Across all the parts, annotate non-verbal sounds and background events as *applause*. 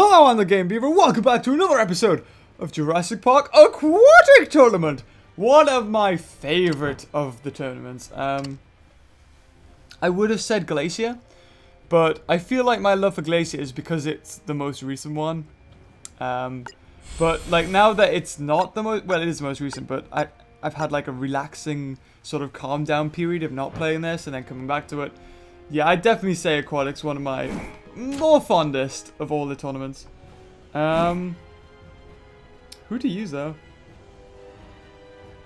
Hello, I'm the Game Beaver. Welcome back to another episode of Jurassic Park Aquatic Tournament. One of my favorite of the tournaments. Um, I would have said Glacier, but I feel like my love for Glacier is because it's the most recent one. Um, but like now that it's not the most, well, it is the most recent, but I I've had like a relaxing sort of calm down period of not playing this and then coming back to it. Yeah, I definitely say Aquatic's one of my more fondest of all the tournaments. Um, who to use though?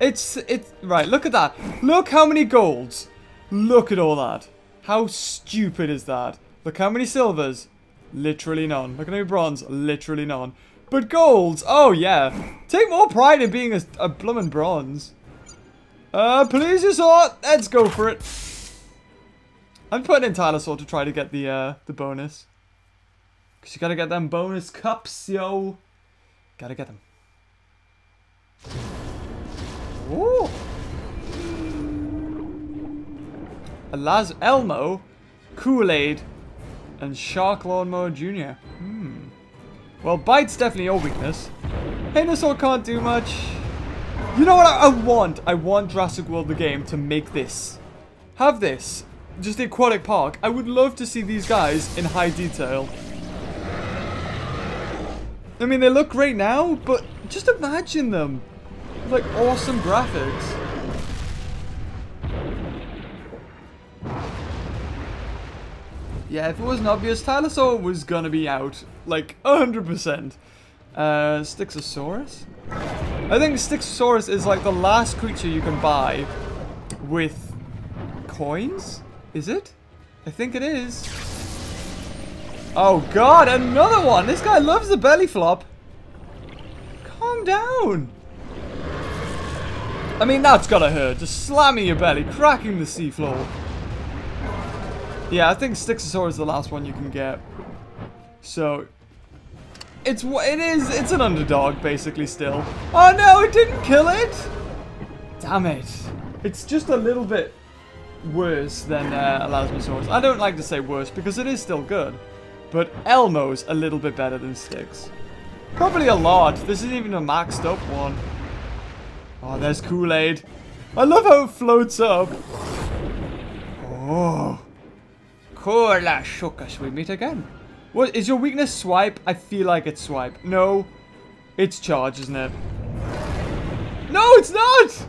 It's it's right. Look at that. Look how many golds. Look at all that. How stupid is that? Look how many silvers. Literally none. Look at how many bronze. Literally none. But golds. Oh yeah. Take more pride in being a, a bloomin' bronze. Uh, please, your sword. Let's go for it. I'm putting in Tylosaur to try to get the uh, the bonus. Because you gotta get them bonus cups, yo. Gotta get them. Ooh. Laz Elmo, Kool-Aid, and Shark Lawnmower Jr. Hmm. Well, Bite's definitely your weakness. Venusaur can't do much. You know what I, I want? I want Jurassic World the game to make this. Have this just the aquatic park. I would love to see these guys in high detail. I mean, they look great now, but just imagine them. Like, awesome graphics. Yeah, if it wasn't obvious, Tylosaur was gonna be out. Like, 100%. Uh, Styxosaurus? I think Styxosaurus is like the last creature you can buy with coins? Is it? I think it is. Oh god, another one! This guy loves the belly flop. Calm down. I mean, that's gotta hurt. Just slamming your belly, cracking the seafloor. Yeah, I think Styxosaur is the last one you can get. So, it's it is it's an underdog basically still. Oh no, it didn't kill it. Damn it! It's just a little bit worse than uh, Elasmosaurus. I don't like to say worse because it is still good. But Elmo's a little bit better than Styx. Probably a lot. This isn't even a maxed up one. Oh, there's Kool-Aid. I love how it floats up. Oh. Koolasuchus, we meet again. What, is your weakness swipe? I feel like it's swipe. No. It's charge, isn't it? No, it's not!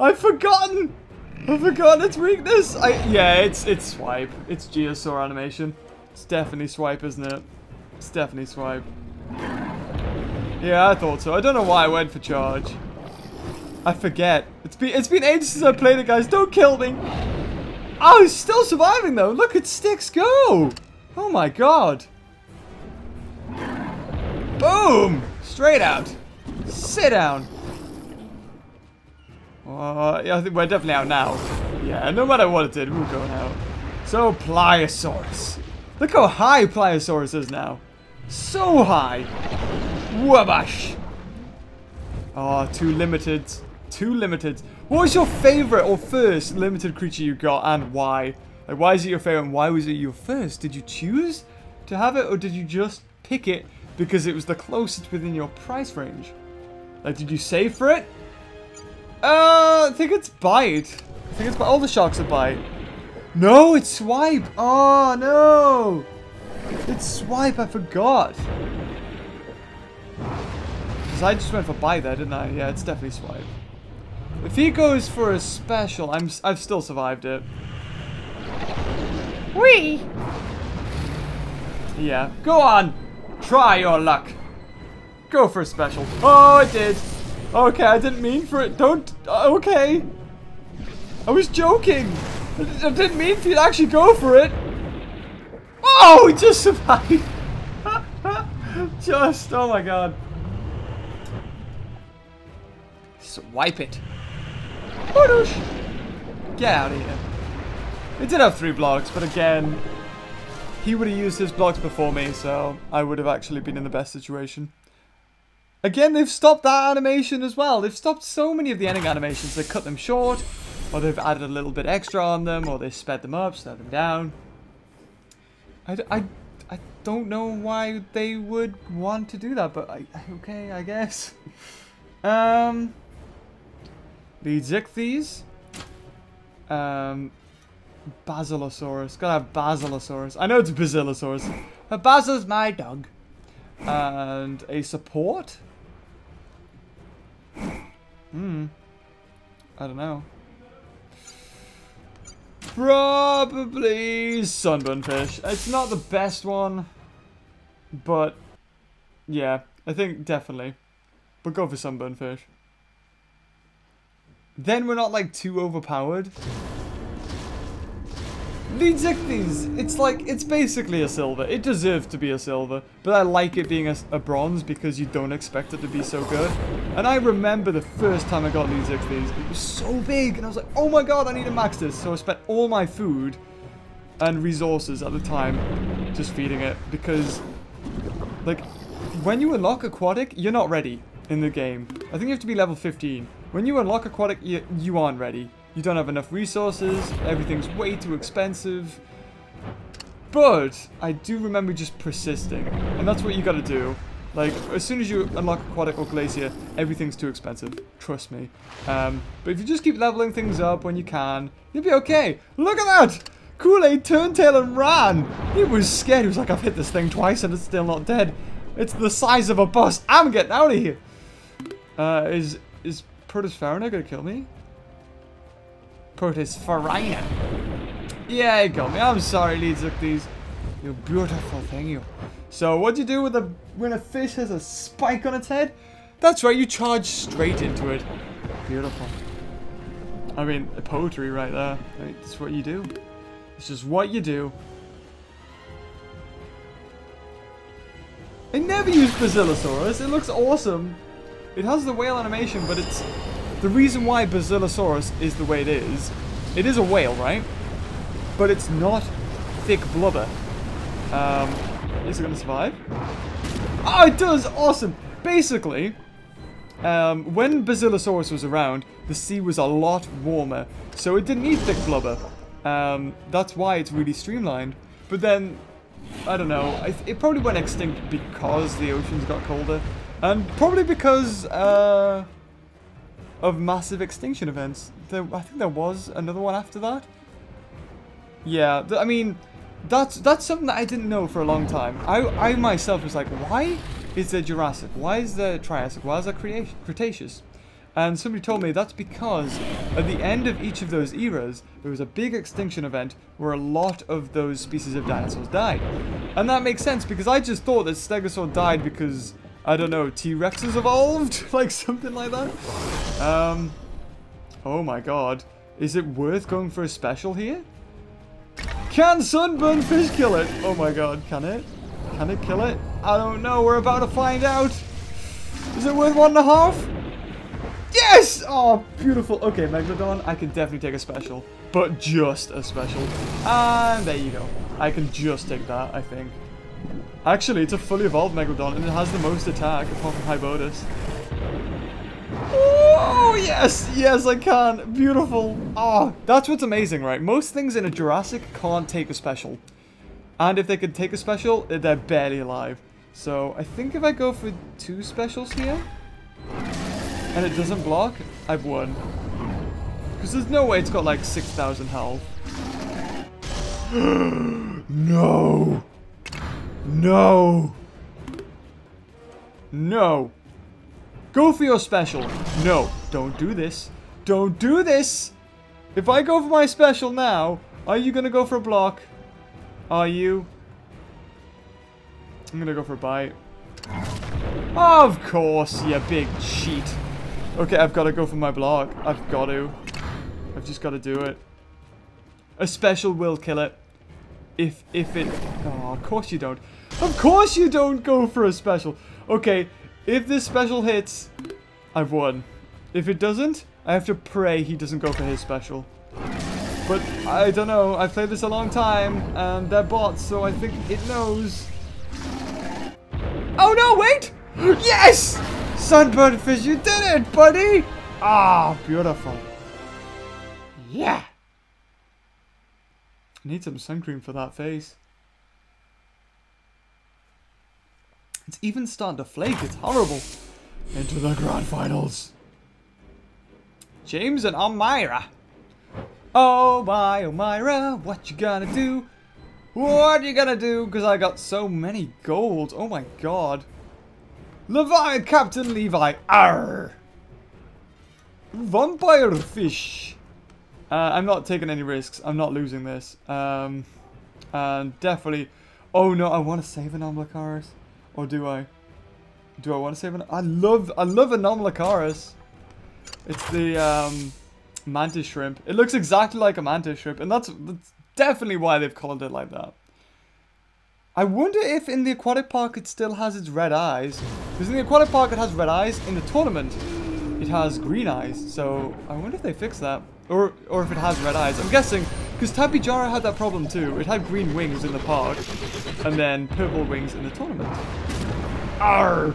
I've forgotten! I forgot its weakness. I yeah, it's it's swipe. It's Geosaur animation. It's definitely swipe, isn't it? It's definitely swipe. Yeah, I thought so. I don't know why I went for charge. I forget. It's been it's been ages since I played it, guys. Don't kill me. Oh, he's still surviving though. Look at Styx go. Oh my god. Boom! Straight out. Sit down. Uh, yeah, I think we're definitely out now. Yeah, no matter what it did, we are going out. So, Pliosaurus. Look how high Pliosaurus is now. So high. Wabash. Oh, too limited. Too limited. What was your favorite or first limited creature you got and why? Like, why is it your favorite and why was it your first? Did you choose to have it or did you just pick it because it was the closest within your price range? Like, did you save for it? Uh, I think it's bite. I think it's all the sharks are bite. No, it's swipe. Oh no, it's swipe. I forgot. Cause I just went for bite there, didn't I? Yeah, it's definitely swipe. If he goes for a special, I'm I've still survived it. Wee. Yeah, go on. Try your luck. Go for a special. Oh, it did. Okay, I didn't mean for it. Don't. Uh, okay. I was joking. I didn't mean for you to actually go for it. Oh, we just survived. *laughs* just. Oh my god. Swipe it. Get out of here. It did have three blocks, but again, he would have used his blocks before me, so I would have actually been in the best situation. Again, they've stopped that animation as well. They've stopped so many of the ending animations. They cut them short, or they've added a little bit extra on them, or they sped them up, sped them down. I, I, I don't know why they would want to do that, but I, okay, I guess. *laughs* Um, Leedsichthys. Um, Basilosaurus. Gotta have Basilosaurus. I know it's Basilosaurus. But Basil's my dog. And a support? Hmm. I don't know. Probably sunburn fish. It's not the best one, but yeah, I think definitely. But go for sunburn fish. Then we're not like too overpowered. Leedsichthys, it's like, it's basically a silver. It deserves to be a silver, but I like it being a, a, bronze because you don't expect it to be so good. And I remember the first time I got Leedsichthys, it was so big, and I was like, oh my god, I need to max this. So I spent all my food and resources at the time just feeding it, because, like, when you unlock Aquatic, you're not ready in the game. I think you have to be level 15. When you unlock Aquatic, you, you aren't ready. You don't have enough resources, everything's way too expensive. But, I do remember just persisting. And that's what you gotta do. Like, as soon as you unlock Aquatic or Glacier, everything's too expensive. Trust me. Um, but if you just keep leveling things up when you can, you'll be okay. Look at that! Kool-Aid turned tail and ran! He was scared. He was like, I've hit this thing twice and it's still not dead. It's the size of a bus. I'm getting out of here. Uh, is, is Farina gonna kill me? Protosphyraena. Yeah, got me. I'm sorry, Leeds. Look, these. You beautiful thing, you. So, what do you do with a when a fish has a spike on its head? That's right, you charge straight into it. Beautiful. I mean, poetry right there. It's what you do. It's just what you do. I never used Basilosaurus. It looks awesome. It has the whale animation, but it's the reason why Basilosaurus is the way it is, it is a whale, right? But it's not thick blubber. Um, is it going to survive? Oh, it does! Awesome! Basically, um, when Basilosaurus was around, the sea was a lot warmer, so it didn't need thick blubber. Um, that's why it's really streamlined. But then, I don't know, it probably went extinct because the oceans got colder. And probably because, uh, of massive extinction events. There, I think there was another one after that. Yeah, I mean, that's that's something that I didn't know for a long time. I, I myself was like, why is there Jurassic? Why is there Triassic? Why is there Cretaceous? And somebody told me that's because at the end of each of those eras, there was a big extinction event where a lot of those species of dinosaurs died. And that makes sense because I just thought that Stegosaur died because I don't know, T-Rex has evolved? *laughs* like something like that? Um, oh my god. Is it worth going for a special here? Can sunburn fish kill it? Oh my god, can it? Can it kill it? I don't know, we're about to find out. Is it worth one and a half? Yes! Oh, beautiful. Okay, Megalodon, I can definitely take a special. But just a special. And there you go. I can just take that, I think. Actually, it's a fully evolved Megalodon, and it has the most attack, apart from Hybodus. Oh, yes! Yes, I can! Beautiful! Oh, that's what's amazing, right? Most things in a Jurassic can't take a special. And if they could take a special, they're barely alive. So, I think if I go for two specials here, and it doesn't block, I've won. Because there's no way it's got like 6,000 health. *gasps* no! No. No. Go for your special. No, don't do this. Don't do this. If I go for my special now, are you going to go for a block? Are you? I'm going to go for a bite. Of course, you big cheat. Okay, I've got to go for my block. I've got to. I've just got to do it. A special will kill it. If, if it... Oh, of course you don't. Of course you don't go for a special. Okay, if this special hits, I've won. If it doesn't, I have to pray he doesn't go for his special. But I don't know. I've played this a long time, and they're bots, so I think it knows. Oh no, wait! Yes! Sunburned fish, you did it, buddy! Ah, oh, beautiful. Yeah! I need some sun cream for that face. It's even starting to flake. It's horrible. Into the grand finals. James and Elmira. Oh my oh, Elmira, what you gonna do? What you gonna do? Because I got so many gold. Oh my god. Levi, Captain Levi. Arr. Vampire fish. Uh, I'm not taking any risks. I'm not losing this. Um, and definitely... Oh no, I want to save an Anomalocaris. Or do I? Do I want to save an... I love, I love Anomalocaris. It's the um, mantis shrimp. It looks exactly like a mantis shrimp. And that's, that's definitely why they've called it like that. I wonder if in the aquatic park it still has its red eyes. Because in the aquatic park it has red eyes. In the tournament it has green eyes. So I wonder if they fix that. Or, or if it has red eyes. I'm guessing, because Tapejara had that problem too. It had green wings in the park, and then purple wings in the tournament. Arr!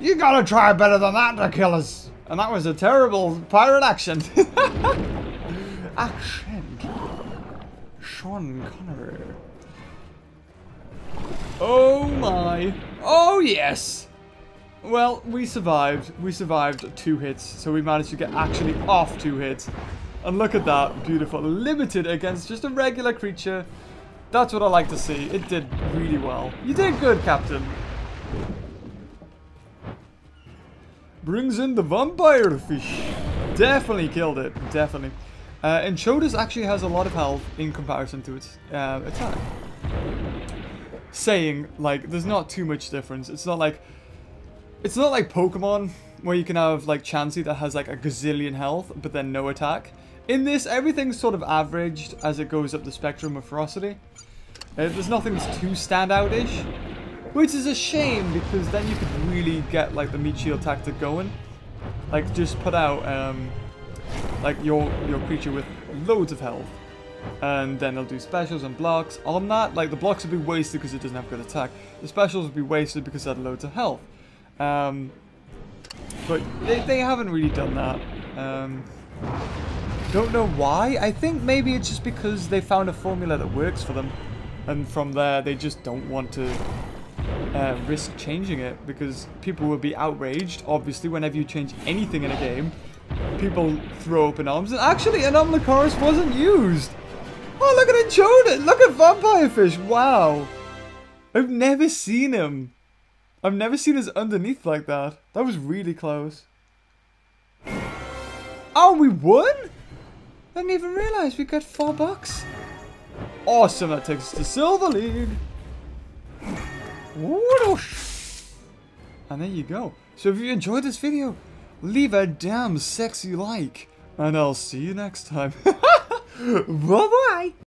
You gotta try better than that to kill us! And that was a terrible pirate accent. *laughs* accent. Sean Connery. Oh my. Oh yes! Well, we survived. We survived two hits, so we managed to get actually off two hits. And look at that, beautiful. Limited against just a regular creature. That's what I like to see. It did really well. You did good, Captain. Brings in the vampire fish. Definitely killed it. Definitely. Uh, Enchodus actually has a lot of health in comparison to its uh, attack. Saying, like, there's not too much difference. It's not like... It's not like Pokemon, where you can have, like, Chansey that has, like, a gazillion health, but then no attack. In this, everything's sort of averaged as it goes up the spectrum of ferocity. Uh, there's nothing that's too standout-ish. Which is a shame, because then you could really get, like, the meat shield tactic going. Like, just put out, um, like, your, your creature with loads of health. And then they'll do specials and blocks. On that, like, the blocks would be wasted because it doesn't have good attack. The specials would be wasted because it had loads of health. Um, but they, they haven't really done that. Um, don't know why. I think maybe it's just because they found a formula that works for them. And from there, they just don't want to uh, risk changing it. Because people will be outraged, obviously, whenever you change anything in a game. People throw up open arms. And actually, an Anomalocaris wasn't used. Oh, look at showed Look at Vampire Fish. Wow. I've never seen him. I've never seen his underneath like that. That was really close. Oh, we won? I didn't even realize we got four bucks. Awesome, that takes us to Silver League. And there you go. So if you enjoyed this video, leave a damn sexy like. And I'll see you next time. *laughs* Bye-bye.